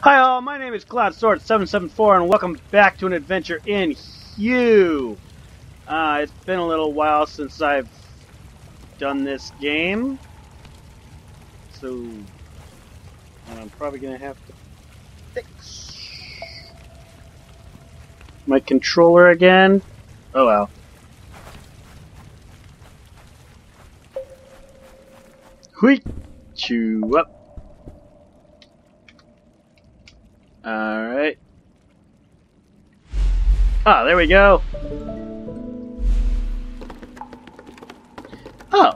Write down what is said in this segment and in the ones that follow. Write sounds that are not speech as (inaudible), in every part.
Hi all, my name is Cloudsword 774 and welcome back to an adventure in Hue. Uh, it's been a little while since I've done this game. So I'm probably gonna have to fix my controller again. Oh well. Hui! Chew up. Alright. Ah, there we go. Oh.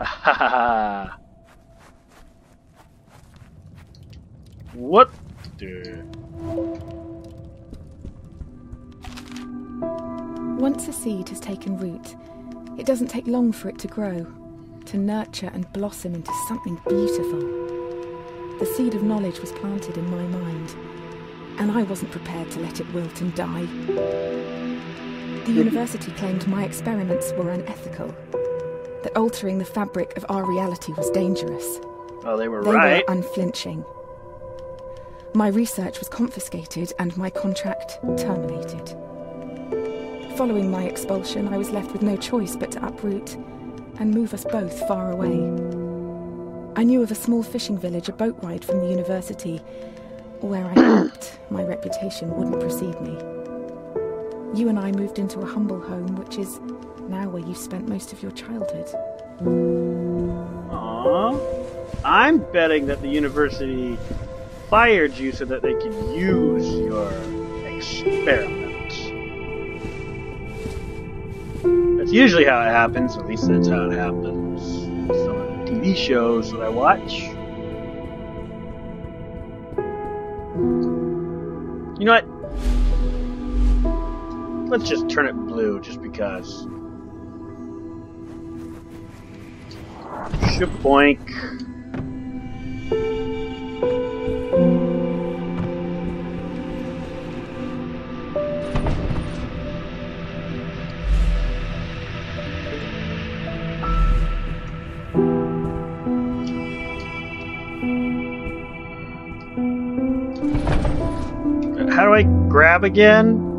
ha. (laughs) what the? Once a seed has taken root, it doesn't take long for it to grow to nurture and blossom into something beautiful. The seed of knowledge was planted in my mind, and I wasn't prepared to let it wilt and die. The university claimed my experiments were unethical, that altering the fabric of our reality was dangerous. Well, they were they right. Were unflinching. My research was confiscated and my contract terminated. Following my expulsion, I was left with no choice but to uproot and move us both far away. I knew of a small fishing village a boat ride from the university, where I hoped my reputation wouldn't precede me. You and I moved into a humble home, which is now where you spent most of your childhood. Aww. I'm betting that the university fired you so that they could use your experiment. That's usually how it happens, at least that's how it happens some of the TV shows that I watch. You know what? Let's just turn it blue just because. Shaboink. I grab again?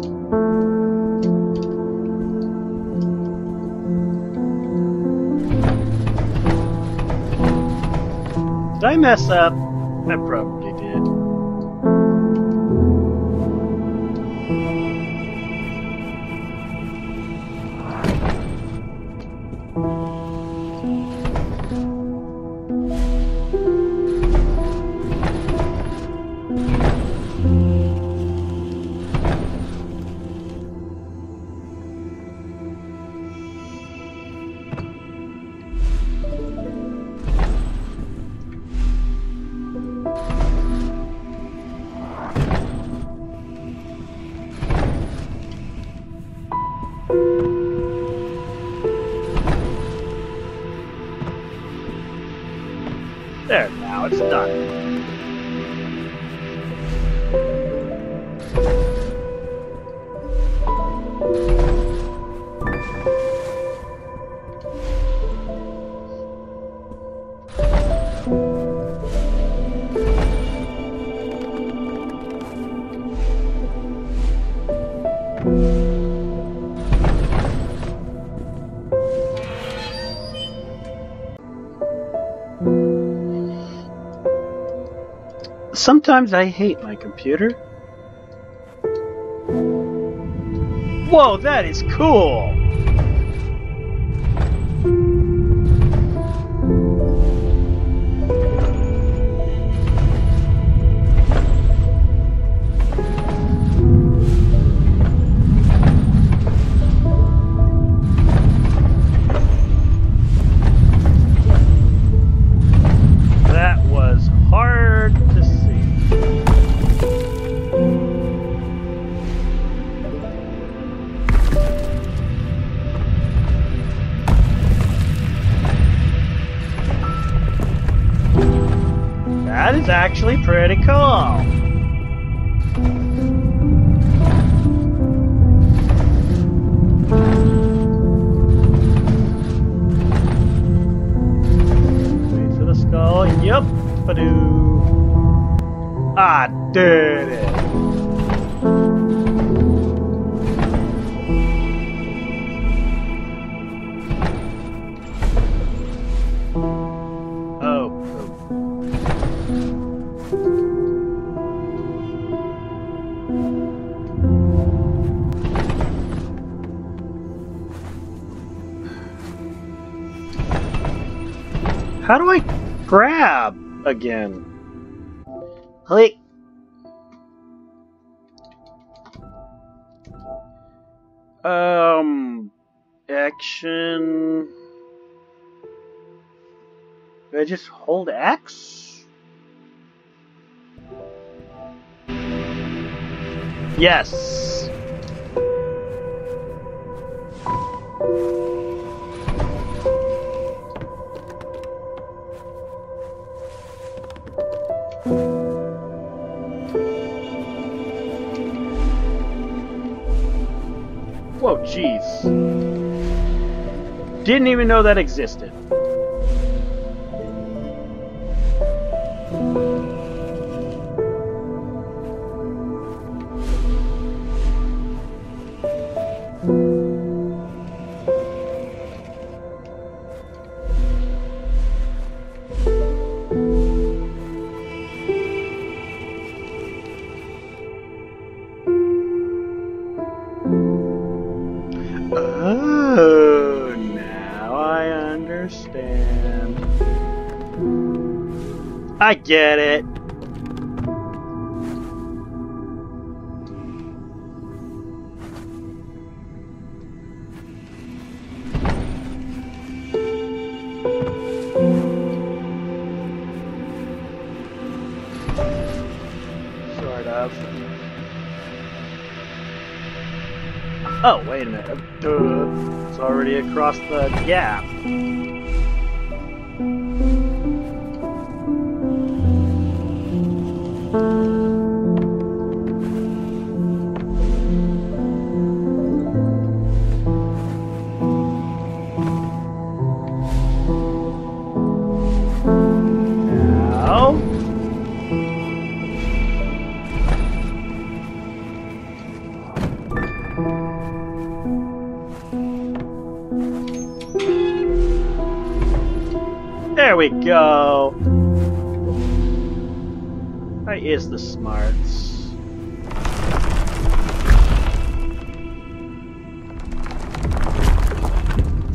Did I mess up? I probably Sometimes I hate my computer. Whoa, that is cool! I did it. Again? Click. Um, action. Do I just hold X? Yes. Jeez. Didn't even know that existed. I get it. Oh, wait a minute. Duh. It's already across the gap.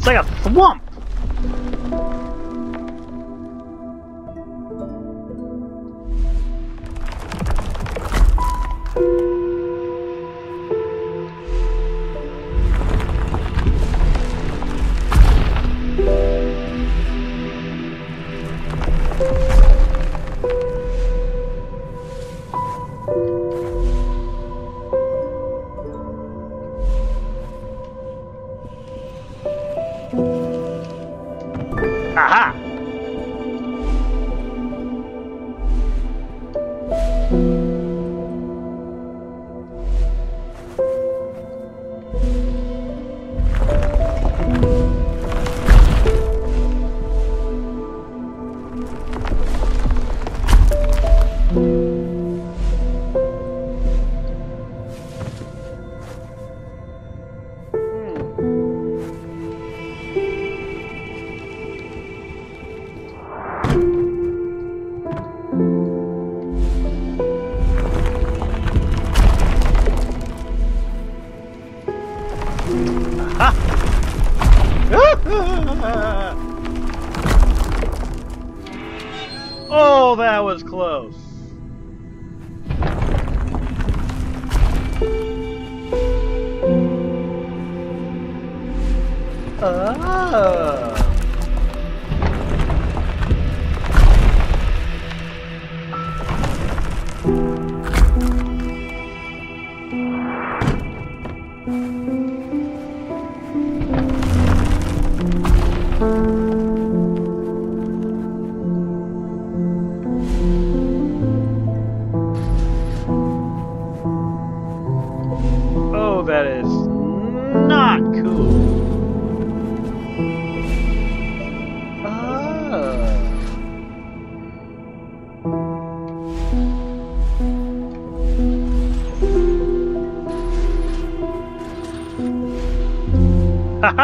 It's like a thwomp.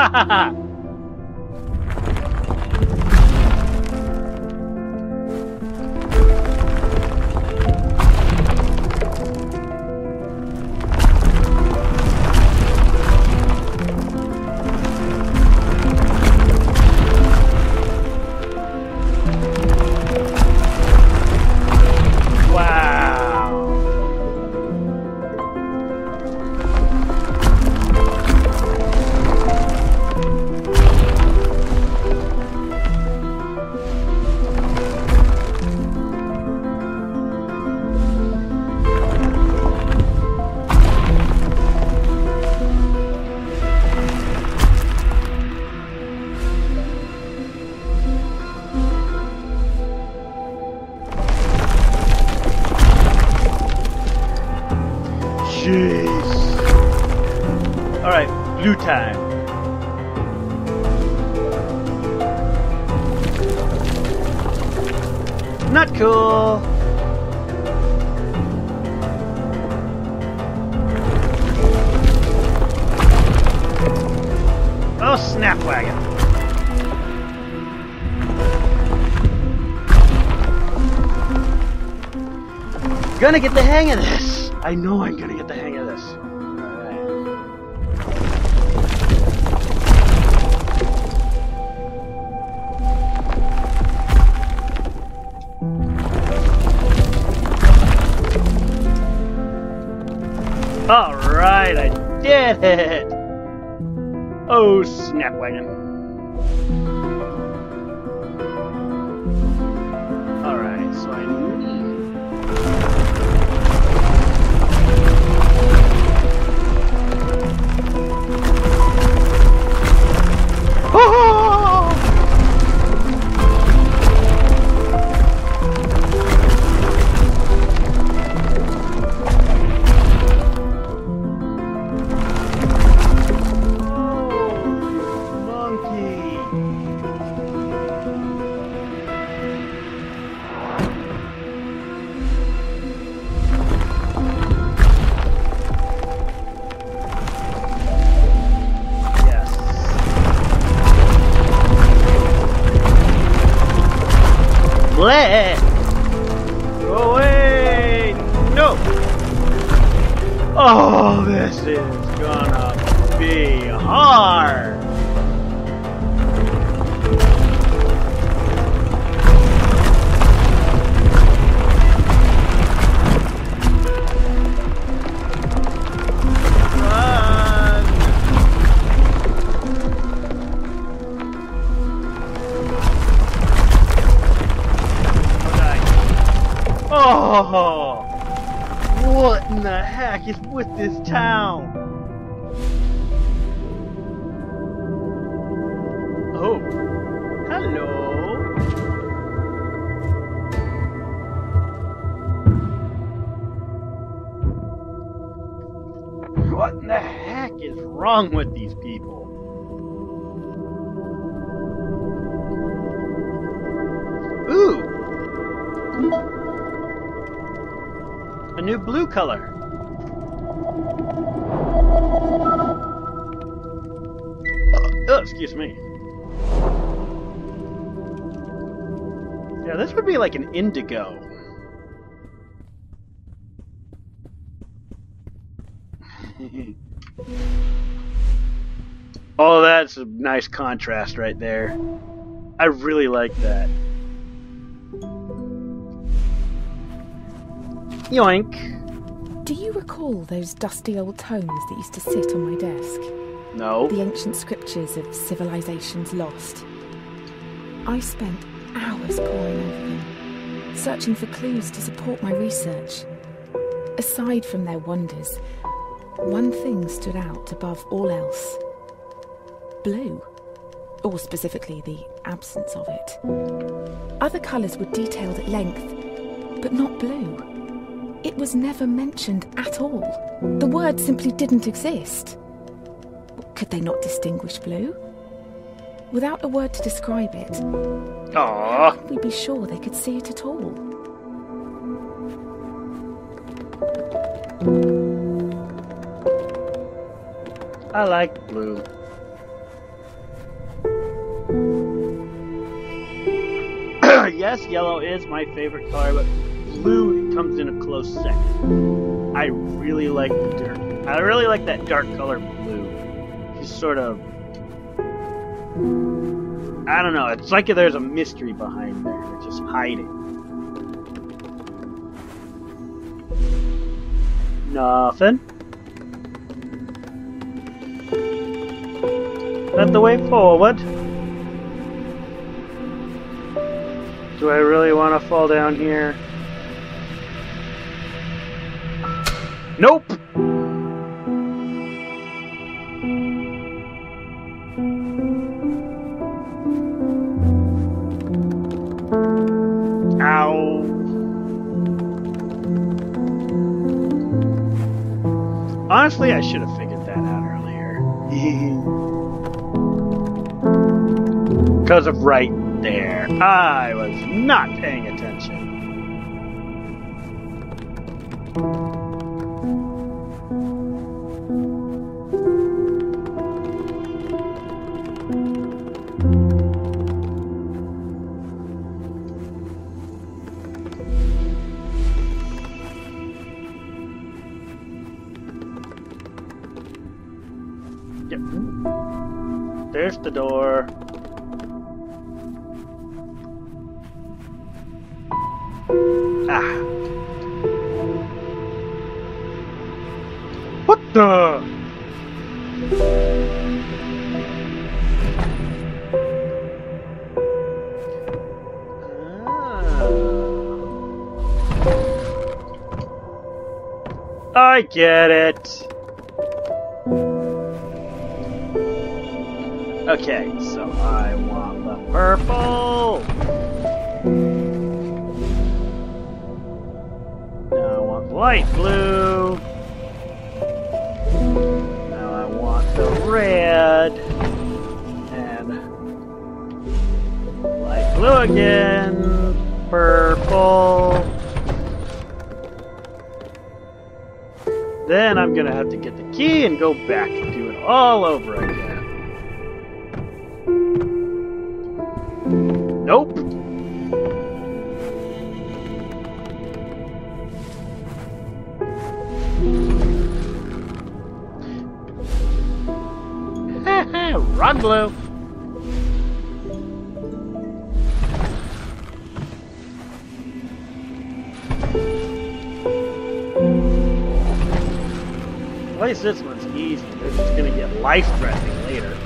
哈哈哈 blue time. Not cool. Oh, snap wagon. Gonna get the hang of this. I know I'm gonna Alright, I did it! Oh, snap wagon. With this town? Oh. Hello. What in the heck is wrong with these people? Ooh! A new blue color. Oh, excuse me. Yeah, this would be like an indigo. (laughs) oh, that's a nice contrast right there. I really like that. Yoink. Do you recall those dusty old tomes that used to sit on my desk? No. The ancient scriptures of civilizations lost. I spent hours poring over them, searching for clues to support my research. Aside from their wonders, one thing stood out above all else blue. Or specifically, the absence of it. Other colours were detailed at length, but not blue. It was never mentioned at all. The word simply didn't exist. Could they not distinguish blue? Without a word to describe it, Aww. how could we be sure they could see it at all? I like blue. (clears throat) yes, yellow is my favorite color, but blue comes in a close second. I really like dark. I really like that dark color sort of. I don't know. It's like there's a mystery behind there. It's just hiding. Nothing. That the way forward? Do I really want to fall down here? Nope! Ow. Honestly, I should have figured that out earlier. (laughs) Because of right there. I was not paying attention. I get it. Okay, so I want the purple. Now I want light blue. Now I want the red. And light blue again. Purple. Then I'm gonna have to get the key and go back and do it all over again. Nope. (laughs) Run, Blue. This one's easy. This is gonna get life-threatening later.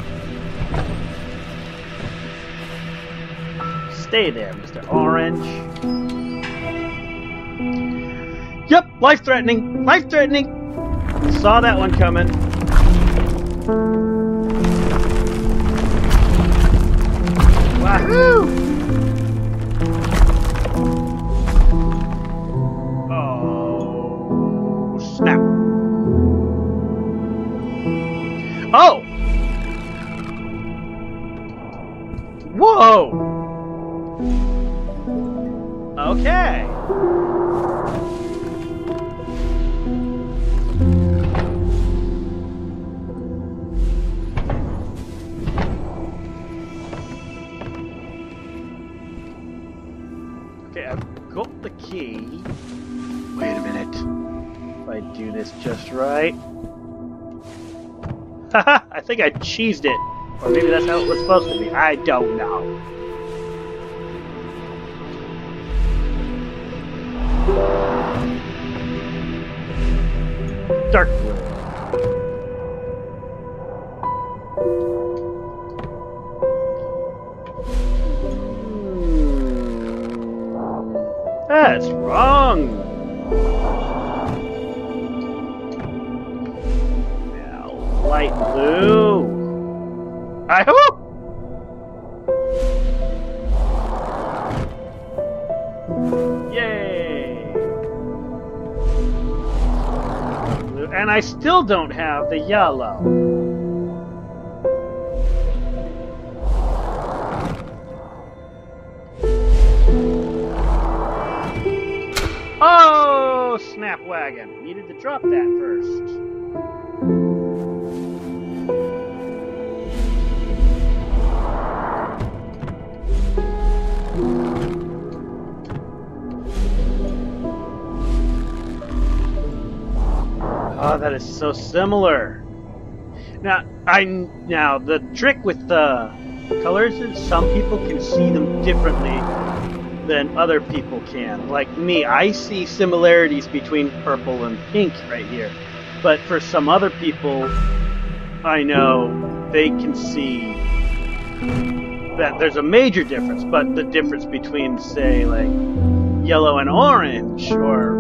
Stay there, Mr. Orange. Yep, life-threatening. Life-threatening. Saw that one coming. Wahoo! Whoa! Okay. Okay, I've got the key. Wait a minute. If I do this just right. Haha, (laughs) I think I cheesed it. Or maybe that's how it was supposed to be. I don't know. Dark still don't have the yellow. Oh, snap wagon. Needed to drop that first. That is so similar. Now, I now the trick with the colors is some people can see them differently than other people can. Like me, I see similarities between purple and pink right here. But for some other people, I know they can see that there's a major difference, but the difference between, say, like yellow and orange, or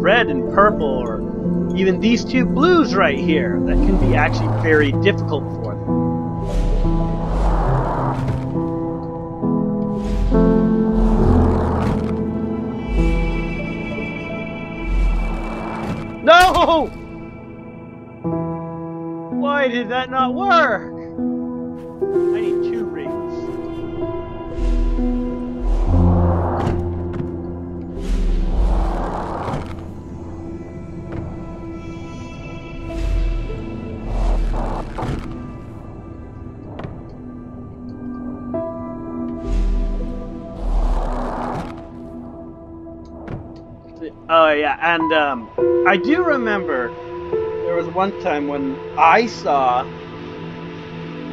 red and purple, or even these two blues right here, that can be actually very difficult for them. No! Why did that not work? I need two yeah, and um, I do remember there was one time when I saw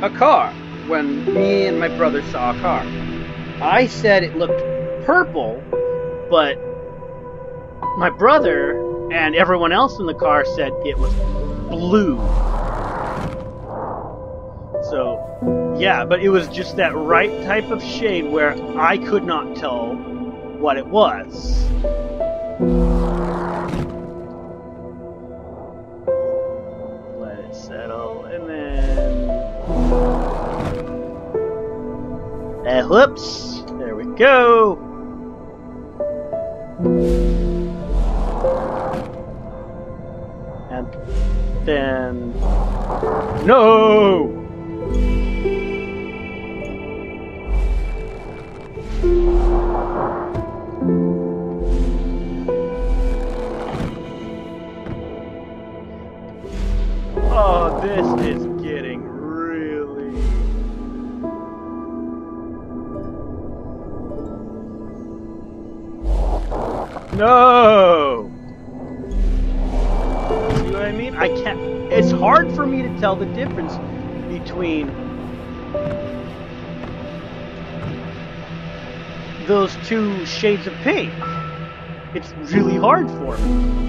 a car. When me and my brother saw a car, I said it looked purple, but my brother and everyone else in the car said it was blue. So, yeah, but it was just that right type of shade where I could not tell what it was. Whoops! There we go! And then. No! No! See what I mean? I can't. It's hard for me to tell the difference between those two shades of pink. It's really hard for me.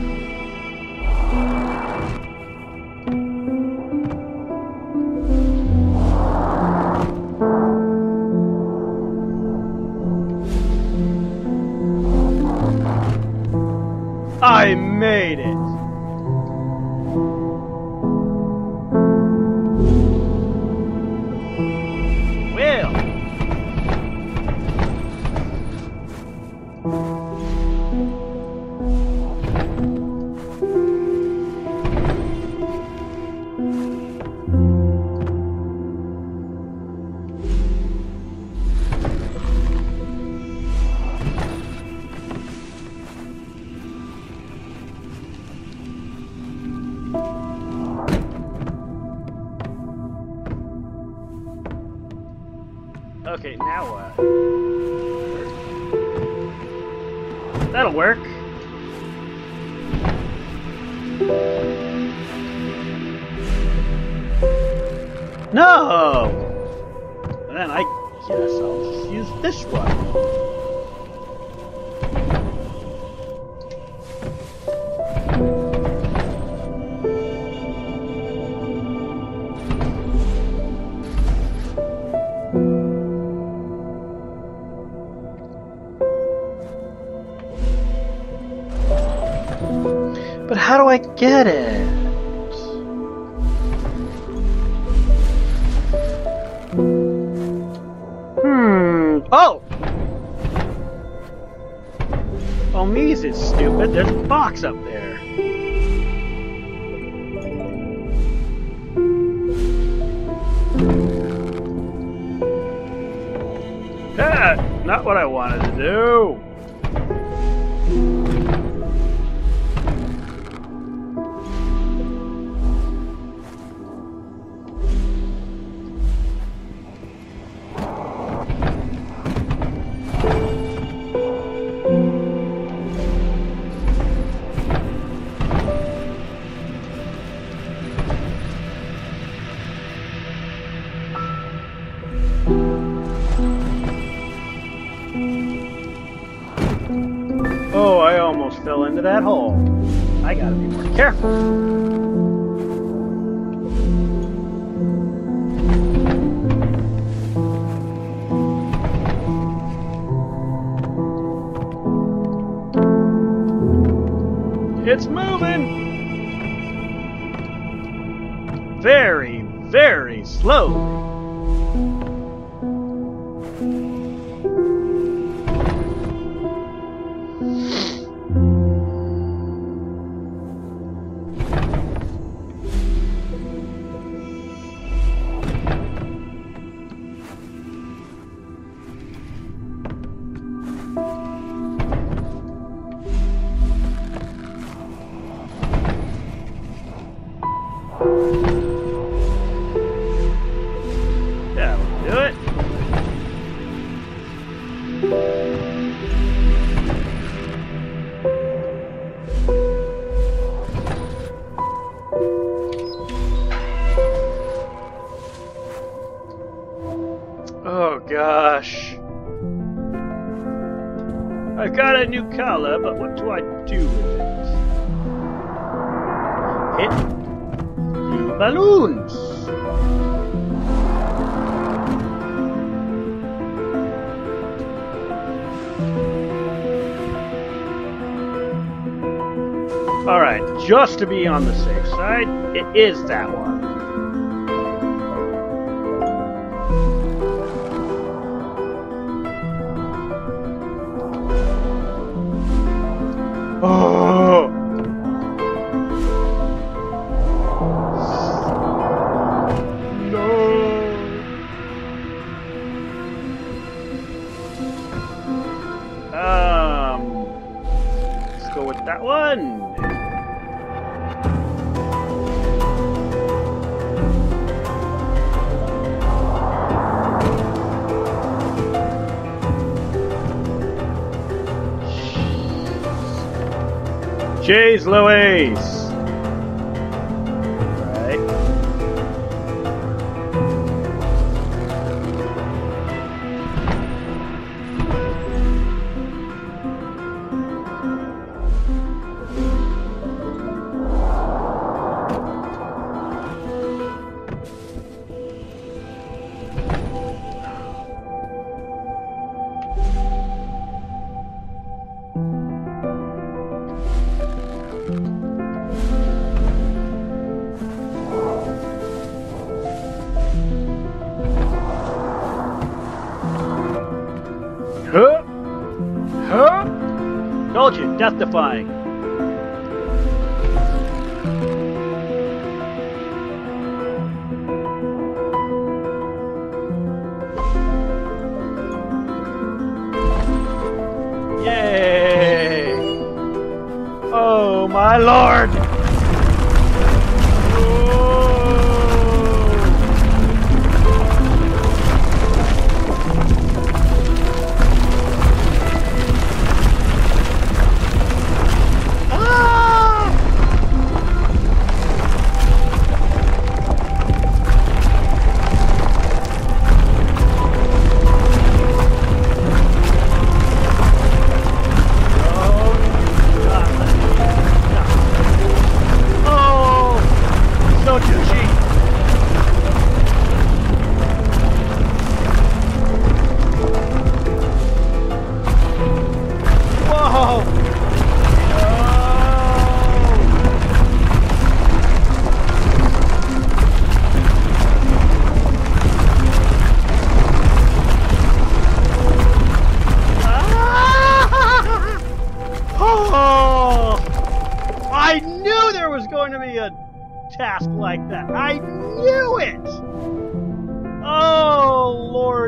I made it! Okay, now what? That'll work. No! Then I guess I'll just use this one. I get it? Hmm. Oh! Oh, Mies is stupid. There's a box up there. Ah, not what I wanted to do. Gotta but what do I do with it? Hit new balloons. Alright, just to be on the safe side, it is that one. Told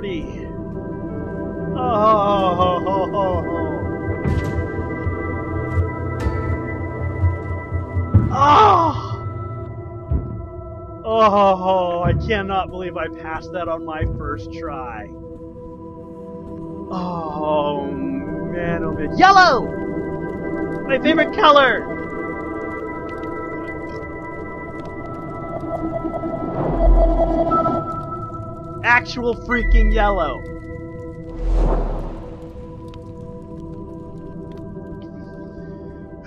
lordy. Oh. Oh! Oh, I cannot believe I passed that on my first try. Oh, man, oh man. Yellow! My favorite color! Actual freaking yellow. (sighs)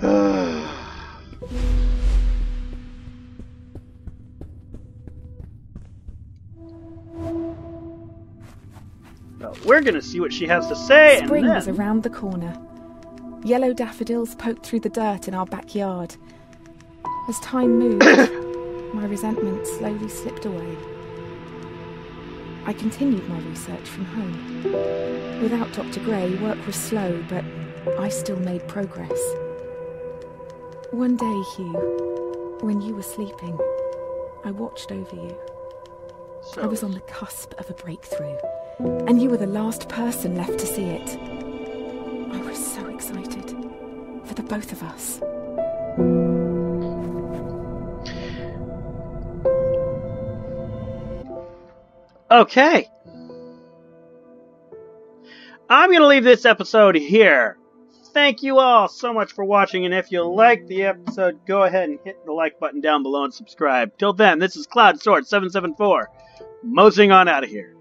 well, we're gonna see what she has to say. Spring and was then... around the corner. Yellow daffodils poked through the dirt in our backyard. As time moved, (coughs) my resentment slowly slipped away. I continued my research from home. Without Dr. Gray, work was slow, but I still made progress. One day, Hue, when you were sleeping, I watched over you. So, I was on the cusp of a breakthrough, and you were the last person left to see it. I was so excited for the both of us. Okay. I'm going to leave this episode here. Thank you all so much for watching, and if you liked the episode, go ahead and hit the like button down below and subscribe. Till then, this is Cloudsword 774, moseying on out of here.